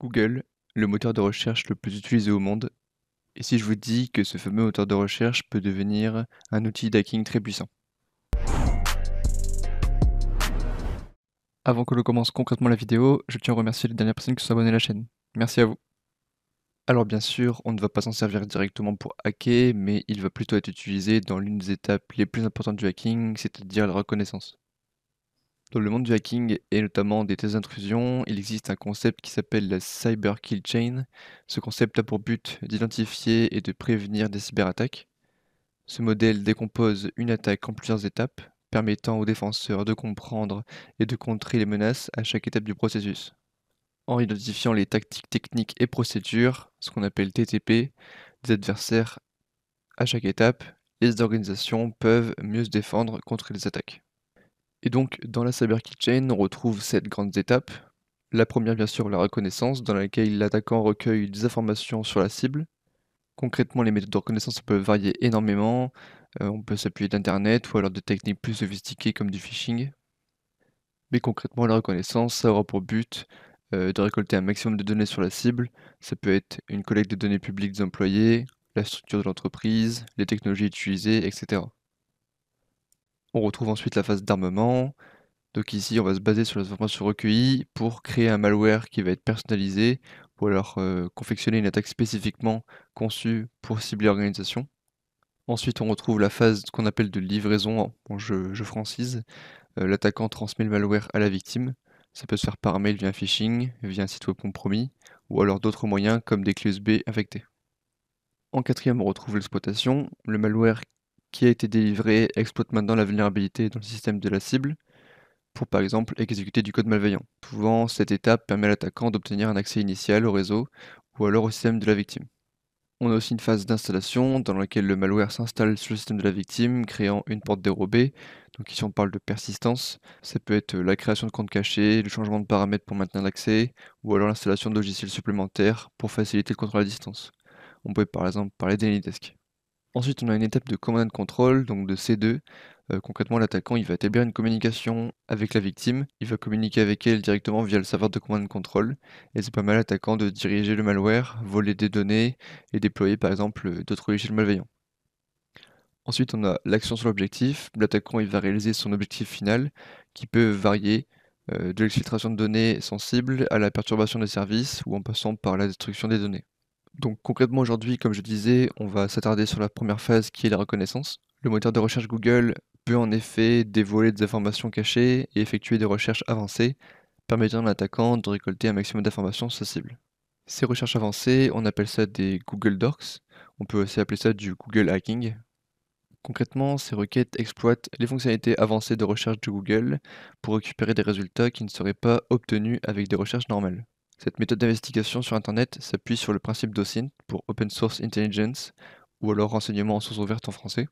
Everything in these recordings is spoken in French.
Google, le moteur de recherche le plus utilisé au monde. Et si je vous dis que ce fameux moteur de recherche peut devenir un outil d'hacking très puissant Avant que l'on commence concrètement la vidéo, je tiens à remercier les dernières personnes qui sont abonnées à la chaîne. Merci à vous. Alors bien sûr, on ne va pas s'en servir directement pour hacker, mais il va plutôt être utilisé dans l'une des étapes les plus importantes du hacking, c'est-à-dire la reconnaissance. Dans le monde du hacking et notamment des tests d'intrusion, il existe un concept qui s'appelle la Cyber Kill Chain. Ce concept a pour but d'identifier et de prévenir des cyberattaques. Ce modèle décompose une attaque en plusieurs étapes, permettant aux défenseurs de comprendre et de contrer les menaces à chaque étape du processus. En identifiant les tactiques techniques et procédures, ce qu'on appelle TTP, des adversaires à chaque étape, les organisations peuvent mieux se défendre contre les attaques. Et donc, dans la Cyber Chain, on retrouve sept grandes étapes. La première, bien sûr, la reconnaissance, dans laquelle l'attaquant recueille des informations sur la cible. Concrètement, les méthodes de reconnaissance peuvent varier énormément. Euh, on peut s'appuyer d'Internet ou alors de techniques plus sophistiquées comme du phishing. Mais concrètement, la reconnaissance, aura pour but euh, de récolter un maximum de données sur la cible. Ça peut être une collecte de données publiques des employés, la structure de l'entreprise, les technologies utilisées, etc. On retrouve ensuite la phase d'armement. Donc ici, on va se baser sur les informations recueillies pour créer un malware qui va être personnalisé ou alors euh, confectionner une attaque spécifiquement conçue pour cibler l'organisation. Ensuite, on retrouve la phase qu'on appelle de livraison. Bon, je, francise. Euh, l'attaquant transmet le malware à la victime. Ça peut se faire par mail via un phishing, via un site web compromis, ou alors d'autres moyens comme des clés USB infectées. En quatrième, on retrouve l'exploitation. Le malware qui a été délivré exploite maintenant la vulnérabilité dans le système de la cible pour par exemple exécuter du code malveillant. Souvent, cette étape permet à l'attaquant d'obtenir un accès initial au réseau ou alors au système de la victime. On a aussi une phase d'installation dans laquelle le malware s'installe sur le système de la victime, créant une porte dérobée. Donc ici on parle de persistance. Ça peut être la création de comptes cachés, le changement de paramètres pour maintenir l'accès, ou alors l'installation de logiciels supplémentaires pour faciliter le contrôle à distance. On peut par exemple parler d'Anydesk. Ensuite, on a une étape de command and control, donc de C2. Euh, concrètement, l'attaquant il va établir une communication avec la victime. Il va communiquer avec elle directement via le serveur de command and control. Et c'est pas mal l'attaquant de diriger le malware, voler des données et déployer par exemple d'autres logiciels malveillants. Ensuite, on a l'action sur l'objectif. L'attaquant il va réaliser son objectif final qui peut varier euh, de l'exfiltration de données sensibles à la perturbation des services ou en passant par la destruction des données. Donc concrètement aujourd'hui, comme je disais, on va s'attarder sur la première phase qui est la reconnaissance. Le moteur de recherche Google peut en effet dévoiler des informations cachées et effectuer des recherches avancées, permettant à l'attaquant de récolter un maximum d'informations sur sa cible. Ces recherches avancées, on appelle ça des Google Docs, on peut aussi appeler ça du Google Hacking. Concrètement, ces requêtes exploitent les fonctionnalités avancées de recherche de Google pour récupérer des résultats qui ne seraient pas obtenus avec des recherches normales. Cette méthode d'investigation sur Internet s'appuie sur le principe d'OSINT pour Open Source Intelligence ou alors renseignement en source ouverte en français.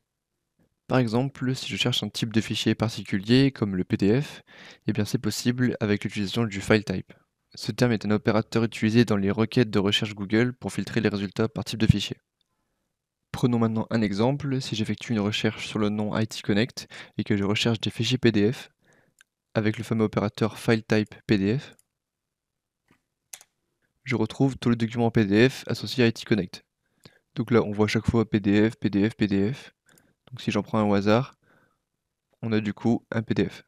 Par exemple, si je cherche un type de fichier particulier comme le PDF, eh bien c'est possible avec l'utilisation du file type. Ce terme est un opérateur utilisé dans les requêtes de recherche Google pour filtrer les résultats par type de fichier. Prenons maintenant un exemple, si j'effectue une recherche sur le nom IT Connect et que je recherche des fichiers PDF, avec le fameux opérateur FileType PDF, je retrouve tous les documents PDF associés à IT Connect. Donc là, on voit chaque fois PDF, PDF, PDF. Donc si j'en prends un au hasard, on a du coup un PDF.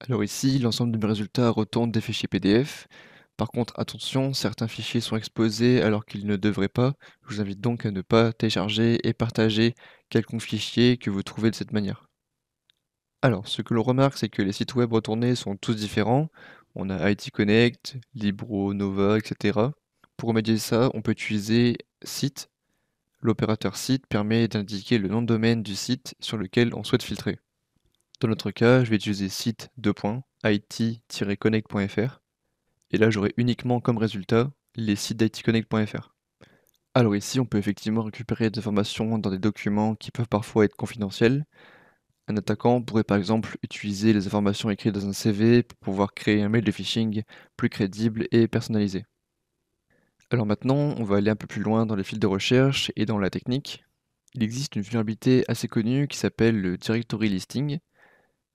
Alors ici, l'ensemble de mes résultats retourne des fichiers PDF. Par contre, attention, certains fichiers sont exposés alors qu'ils ne devraient pas. Je vous invite donc à ne pas télécharger et partager quelconque fichier que vous trouvez de cette manière. Alors, ce que l'on remarque, c'est que les sites web retournés sont tous différents. On a IT Connect, Libro, Nova, etc. Pour remédier ça, on peut utiliser site. L'opérateur site permet d'indiquer le nom de domaine du site sur lequel on souhaite filtrer. Dans notre cas, je vais utiliser site it-connect.fr et là j'aurai uniquement comme résultat les sites d'itconnect.fr. Alors ici, on peut effectivement récupérer des informations dans des documents qui peuvent parfois être confidentiels, un attaquant pourrait par exemple utiliser les informations écrites dans un CV pour pouvoir créer un mail de phishing plus crédible et personnalisé. Alors maintenant, on va aller un peu plus loin dans les fils de recherche et dans la technique. Il existe une vulnérabilité assez connue qui s'appelle le directory listing.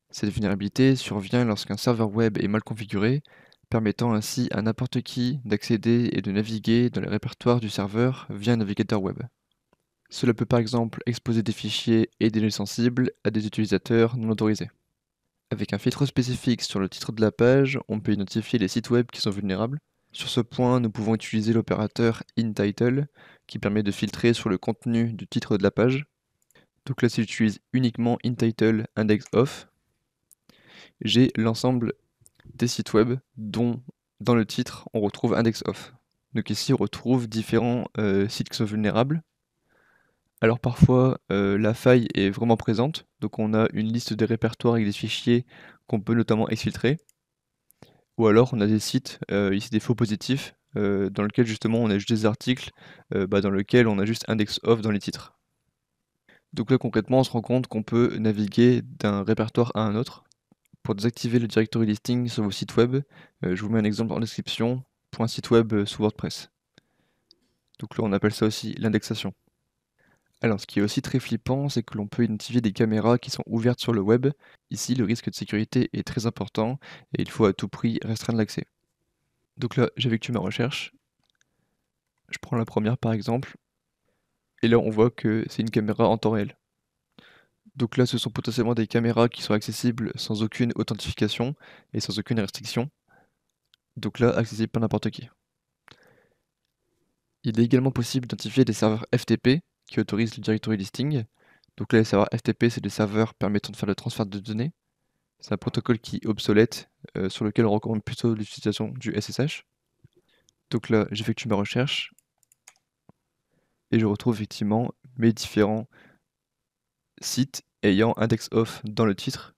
Cette vulnérabilité survient lorsqu'un serveur web est mal configuré, permettant ainsi à n'importe qui d'accéder et de naviguer dans les répertoires du serveur via un navigateur web. Cela peut par exemple exposer des fichiers et des données sensibles à des utilisateurs non autorisés. Avec un filtre spécifique sur le titre de la page, on peut identifier les sites web qui sont vulnérables. Sur ce point, nous pouvons utiliser l'opérateur inTitle qui permet de filtrer sur le contenu du titre de la page. Donc là, si j'utilise uniquement inTitle index off, j'ai l'ensemble des sites web dont dans le titre on retrouve index off. Donc ici on retrouve différents euh, sites qui sont vulnérables. Alors parfois euh, la faille est vraiment présente, donc on a une liste des répertoires avec des fichiers qu'on peut notamment exfiltrer. Ou alors on a des sites, euh, ici des faux positifs, dans lesquels justement on a juste des articles bah, dans lesquels on a juste index off dans les titres. Donc là concrètement on se rend compte qu'on peut naviguer d'un répertoire à un autre. Pour désactiver le directory listing sur vos sites web, euh, je vous mets un exemple en description pour site web euh, sous WordPress. Donc là, on appelle ça aussi l'indexation. Alors, ce qui est aussi très flippant, c'est que l'on peut identifier des caméras qui sont ouvertes sur le web. Ici, le risque de sécurité est très important et il faut à tout prix restreindre l'accès. Donc là, j'effectue ma recherche. Je prends la première par exemple. Et là, on voit que c'est une caméra en temps réel. Donc là, ce sont potentiellement des caméras qui sont accessibles sans aucune authentification et sans aucune restriction. Donc là, accessible par n'importe qui. Il est également possible d'identifier des serveurs FTP qui autorisent le directory listing. Donc là, les serveurs FTP, c'est des serveurs permettant de faire le transfert de données. C'est un protocole qui est obsolète, euh, sur lequel on recommande plutôt l'utilisation du SSH. Donc là, j'effectue ma recherche et je retrouve effectivement mes différents site ayant index off dans le titre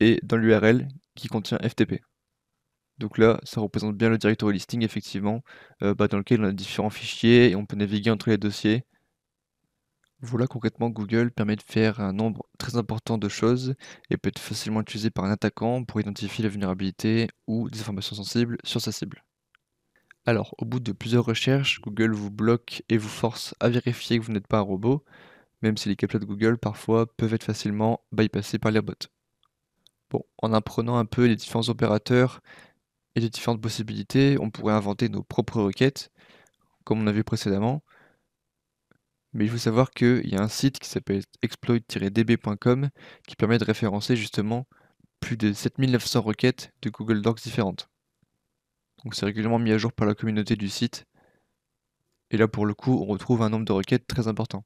et dans l'URL qui contient FTP. Donc là, ça représente bien le directory listing, effectivement, euh, bah, dans lequel on a différents fichiers et on peut naviguer entre les dossiers. Voilà, concrètement, Google permet de faire un nombre très important de choses et peut être facilement utilisé par un attaquant pour identifier la vulnérabilité ou des informations sensibles sur sa cible. Alors, au bout de plusieurs recherches, Google vous bloque et vous force à vérifier que vous n'êtes pas un robot, même si les captchas de Google parfois peuvent être facilement bypassés par les bots. Bon, en apprenant un peu les différents opérateurs et les différentes possibilités, on pourrait inventer nos propres requêtes, comme on a vu précédemment. Mais il faut savoir qu'il y a un site qui s'appelle exploit-db.com qui permet de référencer justement plus de 7900 requêtes de Google Docs différentes. Donc c'est régulièrement mis à jour par la communauté du site. Et là pour le coup, on retrouve un nombre de requêtes très important.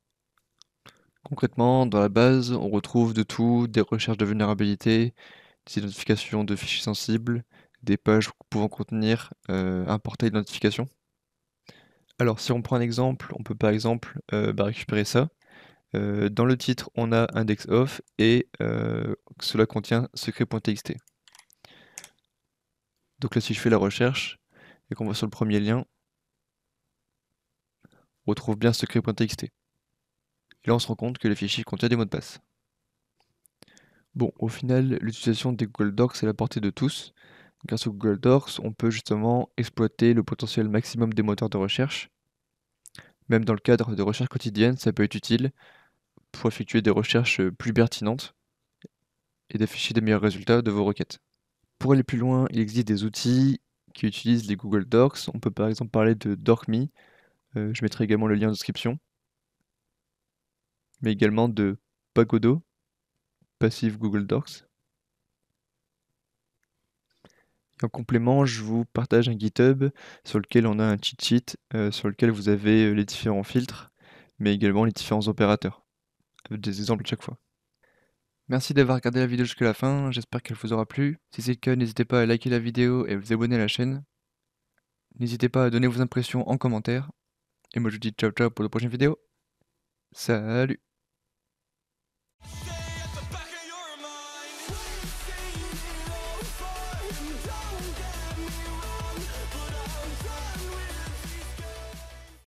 Concrètement, dans la base, on retrouve de tout, des recherches de vulnérabilité, des identifications de fichiers sensibles, des pages pouvant contenir euh, un portail d'identification. Alors si on prend un exemple, on peut par exemple euh, bah, récupérer ça. Euh, dans le titre, on a index off et cela contient secret.txt. Donc là, si je fais la recherche et qu'on va sur le premier lien, on retrouve bien secret.txt. Et là, on se rend compte que les fichiers contiennent des mots de passe. Bon, au final, l'utilisation des Google Docs est la portée de tous. Grâce aux Google Docs, on peut justement exploiter le potentiel maximum des moteurs de recherche. Même dans le cadre de recherche quotidienne, ça peut être utile pour effectuer des recherches plus pertinentes et d'afficher des meilleurs résultats de vos requêtes. Pour aller plus loin, il existe des outils qui utilisent les Google Docs. On peut par exemple parler de DocMe. Euh, je mettrai également le lien en description mais également de Pagodo, Passive Google Docs. En complément, je vous partage un GitHub sur lequel on a un cheat sheet, euh, sur lequel vous avez euh, les différents filtres, mais également les différents opérateurs, avec des exemples à chaque fois. Merci d'avoir regardé la vidéo jusqu'à la fin, j'espère qu'elle vous aura plu. Si c'est le cas, n'hésitez pas à liker la vidéo et à vous abonner à la chaîne. N'hésitez pas à donner vos impressions en commentaire. Et moi je vous dis ciao ciao pour de prochaines vidéos. Salut